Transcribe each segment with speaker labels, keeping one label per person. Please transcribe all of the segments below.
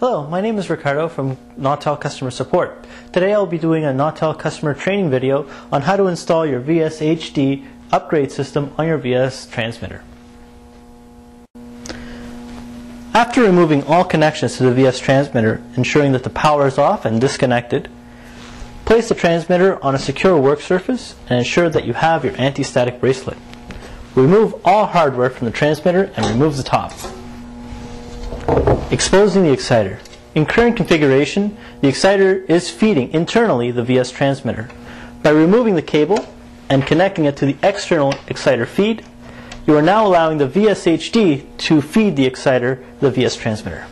Speaker 1: Hello, my name is Ricardo from Nautel Customer Support. Today I'll be doing a Nautel customer training video on how to install your VS HD upgrade system on your VS transmitter. After removing all connections to the VS transmitter, ensuring that the power is off and disconnected, place the transmitter on a secure work surface and ensure that you have your anti-static bracelet. Remove all hardware from the transmitter and remove the top. Exposing the exciter. In current configuration, the exciter is feeding internally the VS transmitter. By removing the cable and connecting it to the external exciter feed, you are now allowing the VSHD to feed the exciter the VS transmitter.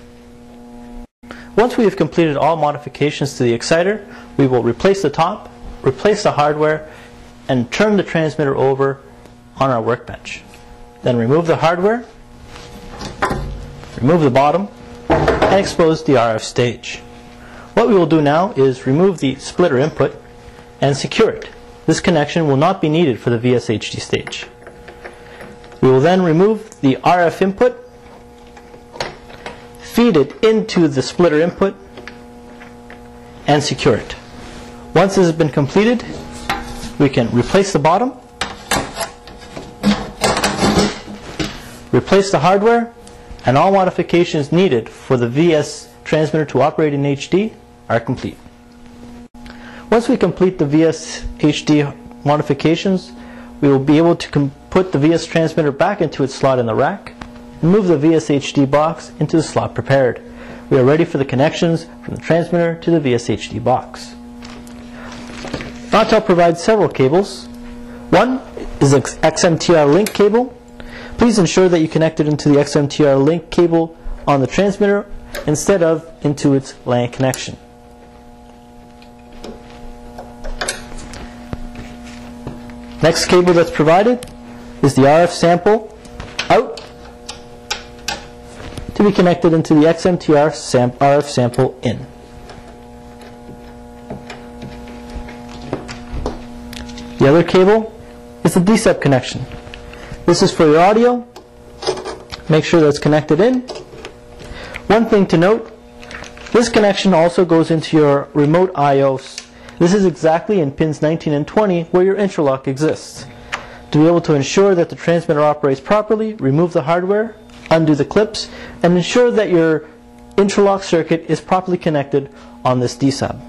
Speaker 1: Once we have completed all modifications to the exciter, we will replace the top, replace the hardware, and turn the transmitter over on our workbench. Then remove the hardware, remove the bottom, and expose the RF stage. What we will do now is remove the splitter input and secure it. This connection will not be needed for the VSHD stage. We will then remove the RF input, feed it into the splitter input, and secure it. Once this has been completed, we can replace the bottom, replace the hardware, and all modifications needed for the VS transmitter to operate in HD are complete. Once we complete the VS HD modifications, we will be able to put the VS transmitter back into its slot in the rack and move the VS HD box into the slot prepared. We are ready for the connections from the transmitter to the VS HD box. Nautel provides several cables. One is an XMTR link cable. Please ensure that you connect it into the XMTR link cable on the transmitter instead of into its LAN connection. Next cable that's provided is the RF sample out to be connected into the XMTR sam RF sample in. The other cable is the D-sub connection. This is for your audio. Make sure that's connected in. One thing to note, this connection also goes into your remote I.O.s this is exactly in pins 19 and 20 where your interlock exists. To be able to ensure that the transmitter operates properly, remove the hardware, undo the clips, and ensure that your interlock circuit is properly connected on this D-sub.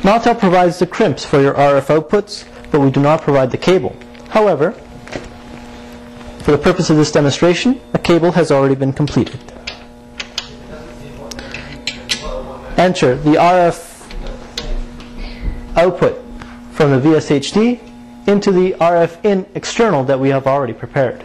Speaker 1: Nautel provides the crimps for your RF outputs, but we do not provide the cable. However, for the purpose of this demonstration, a cable has already been completed. Enter the RF output from the VSHD into the RF in external that we have already prepared.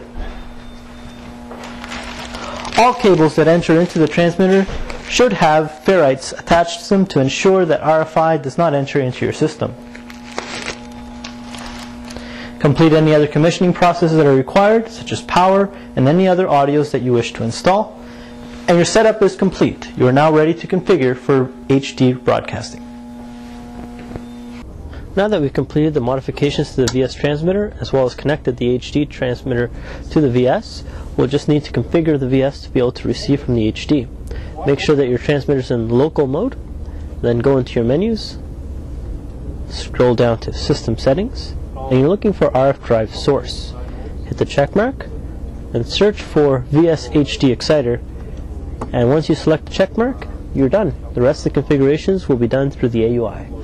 Speaker 1: All cables that enter into the transmitter should have ferrites attached to them to ensure that RFI does not enter into your system. Complete any other commissioning processes that are required, such as power and any other audios that you wish to install, and your setup is complete. You are now ready to configure for HD broadcasting. Now that we've completed the modifications to the VS transmitter as well as connected the HD transmitter to the VS, we'll just need to configure the VS to be able to receive from the HD. Make sure that your transmitter is in local mode, then go into your menus, scroll down to System Settings, and you're looking for RF drive source. Hit the check mark and search for VS HD Exciter and once you select the check mark, you're done. The rest of the configurations will be done through the AUI.